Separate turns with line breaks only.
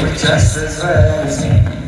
We're just as me.